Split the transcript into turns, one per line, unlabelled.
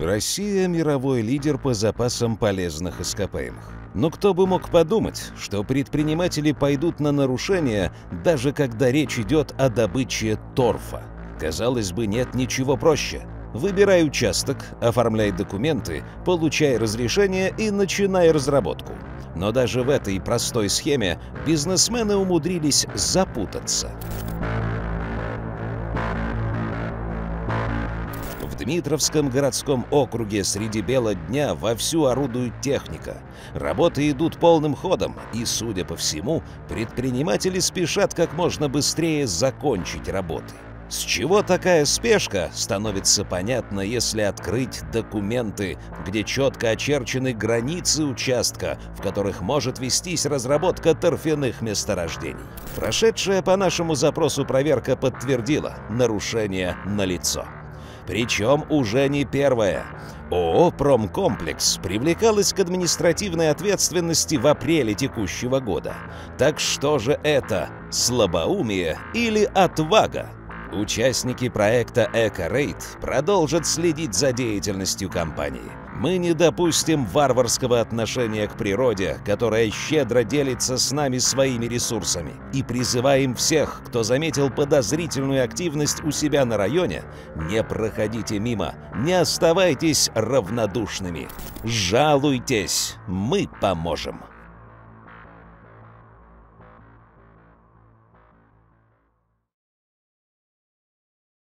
Россия – мировой лидер по запасам полезных ископаемых. Но кто бы мог подумать, что предприниматели пойдут на нарушения, даже когда речь идет о добыче торфа. Казалось бы, нет ничего проще. Выбирай участок, оформляй документы, получай разрешение и начинай разработку. Но даже в этой простой схеме бизнесмены умудрились запутаться. В Дмитровском городском округе среди бела дня вовсю орудует техника. Работы идут полным ходом, и, судя по всему, предприниматели спешат как можно быстрее закончить работы. С чего такая спешка, становится понятно, если открыть документы, где четко очерчены границы участка, в которых может вестись разработка торфяных месторождений. Прошедшая по нашему запросу проверка подтвердила нарушение налицо. Причем уже не первое. ООО «Промкомплекс» привлекалась к административной ответственности в апреле текущего года. Так что же это, слабоумие или отвага? Участники проекта «Эко-рейд» продолжат следить за деятельностью компании. Мы не допустим варварского отношения к природе, которая щедро делится с нами своими ресурсами, и призываем всех, кто заметил подозрительную активность у себя на районе, не проходите мимо, не оставайтесь равнодушными. Жалуйтесь, мы поможем.